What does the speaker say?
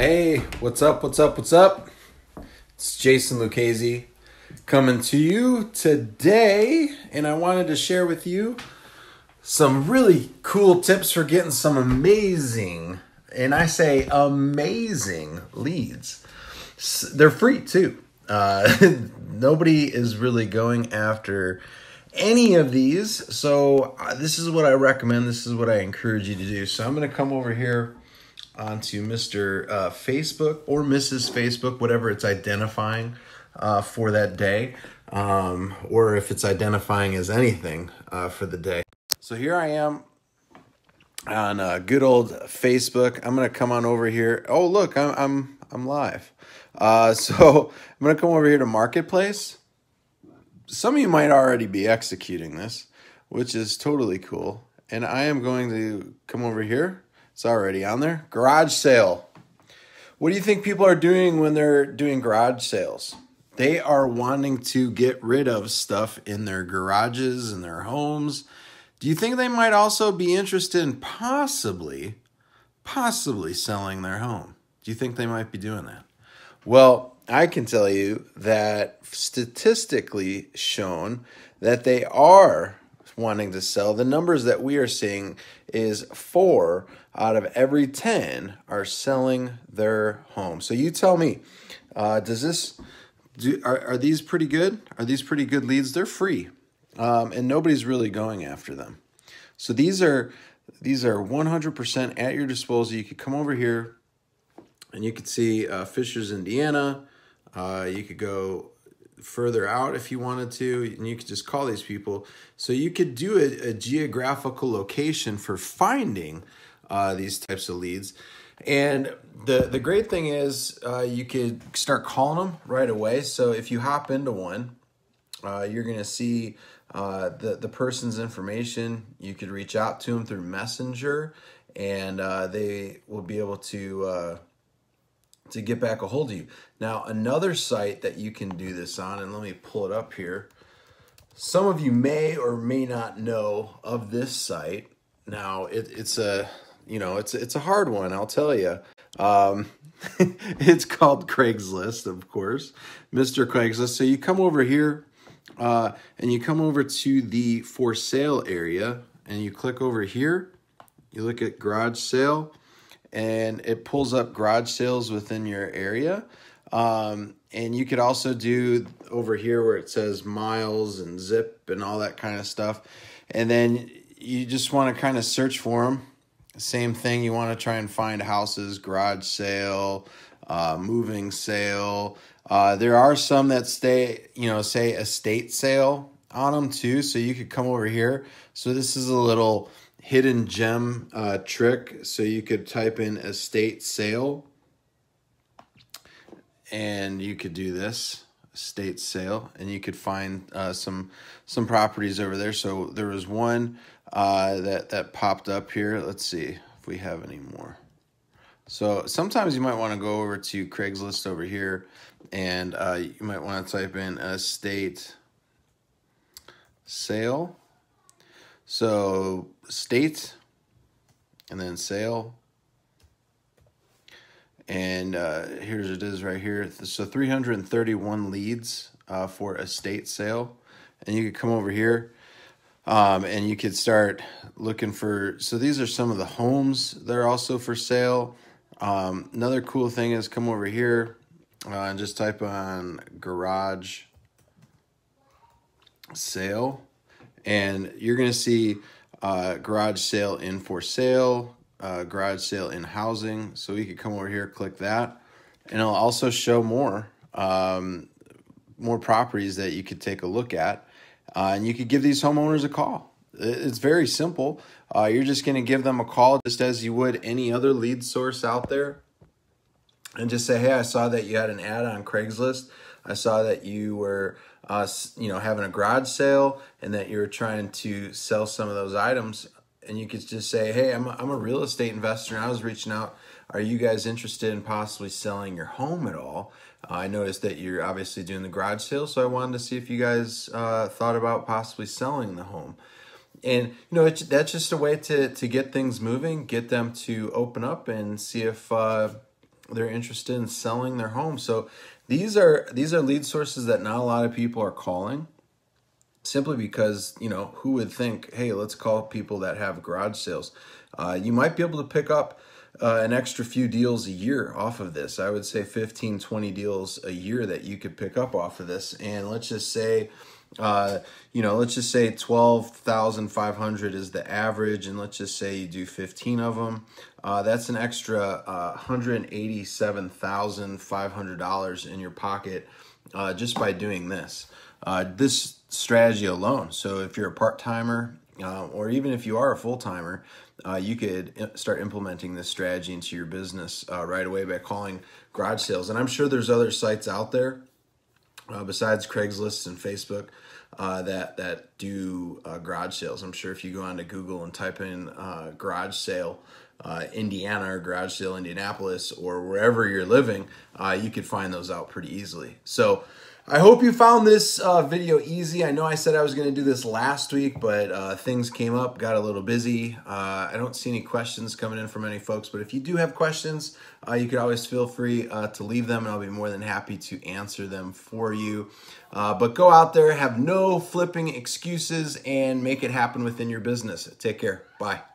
Hey, what's up? What's up? What's up? It's Jason Lucchesi coming to you today, and I wanted to share with you some really cool tips for getting some amazing, and I say amazing leads. They're free too. Uh, nobody is really going after any of these, so uh, this is what I recommend. This is what I encourage you to do. So I'm going to come over here onto Mr. Uh, Facebook or Mrs. Facebook, whatever it's identifying uh, for that day, um, or if it's identifying as anything uh, for the day. So here I am on uh, good old Facebook. I'm gonna come on over here. Oh look, I'm I'm I'm live. Uh, so I'm gonna come over here to Marketplace. Some of you might already be executing this, which is totally cool. And I am going to come over here it's already on there. Garage sale. What do you think people are doing when they're doing garage sales? They are wanting to get rid of stuff in their garages and their homes. Do you think they might also be interested in possibly, possibly selling their home? Do you think they might be doing that? Well, I can tell you that statistically shown that they are wanting to sell. The numbers that we are seeing is four out of every 10 are selling their home. So you tell me, uh, does this, do, are, are these pretty good? Are these pretty good leads? They're free um, and nobody's really going after them. So these are, these are 100% at your disposal. You could come over here and you could see uh, Fishers, Indiana. Uh, you could go further out if you wanted to, and you could just call these people. So you could do a, a geographical location for finding uh, these types of leads. And the the great thing is uh, you could start calling them right away. So if you hop into one, uh, you're gonna see uh, the the person's information. You could reach out to them through Messenger, and uh, they will be able to uh, to get back a hold of you. Now, another site that you can do this on, and let me pull it up here. Some of you may or may not know of this site. Now, it, it's a you know it's it's a hard one. I'll tell you. Um, it's called Craigslist, of course, Mr. Craigslist. So you come over here, uh, and you come over to the for sale area, and you click over here. You look at garage sale and it pulls up garage sales within your area. Um, and you could also do over here where it says miles and zip and all that kind of stuff. And then you just want to kind of search for them. Same thing, you want to try and find houses, garage sale, uh, moving sale. Uh, there are some that stay, you know, say estate sale on them too. So you could come over here. So this is a little hidden gem uh, trick. So you could type in estate sale and you could do this estate sale and you could find uh, some some properties over there. So there was one uh, that, that popped up here. Let's see if we have any more. So sometimes you might want to go over to Craigslist over here and uh, you might want to type in estate sale so state and then sale. And uh, here's it is right here. So 331 leads uh, for estate sale. And you could come over here um, and you could start looking for. So these are some of the homes that are also for sale. Um, another cool thing is come over here uh, and just type on garage sale and you're going to see uh, garage sale in for sale, uh, garage sale in housing. So you could come over here, click that, and it'll also show more um, more properties that you could take a look at, uh, and you could give these homeowners a call. It's very simple. Uh, you're just going to give them a call just as you would any other lead source out there, and just say, "Hey, I saw that you had an ad on Craigslist. I saw that you were." uh, you know, having a garage sale and that you're trying to sell some of those items. And you could just say, hey, I'm a, I'm a real estate investor and I was reaching out. Are you guys interested in possibly selling your home at all? Uh, I noticed that you're obviously doing the garage sale, so I wanted to see if you guys uh, thought about possibly selling the home. And you know, that's just a way to to get things moving, get them to open up, and see if uh, they're interested in selling their home. So these are these are lead sources that not a lot of people are calling simply because you know who would think hey let's call people that have garage sales. Uh, you might be able to pick up uh, an extra few deals a year off of this. I would say 15 20 deals a year that you could pick up off of this. And let's just say uh, you know let's just say 12500 is the average and let's just say you do 15 of them uh, that's an extra uh, $187500 in your pocket uh, just by doing this uh, this strategy alone. So if you're a part timer, uh, or even if you are a full timer, uh, you could start implementing this strategy into your business uh, right away by calling garage sales. And I'm sure there's other sites out there uh, besides Craigslist and Facebook uh, that that do uh, garage sales. I'm sure if you go onto Google and type in garage sale. Indiana or garage sale Indianapolis or wherever you're living, you could find those out pretty easily. So, I hope you found this uh, video easy. I know I said I was going to do this last week, but uh, things came up, got a little busy. Uh, I don't see any questions coming in from any folks, but if you do have questions, uh, you could always feel free uh, to leave them, and I'll be more than happy to answer them for you. Uh, but go out there, have no flipping excuses, and make it happen within your business. Take care. Bye.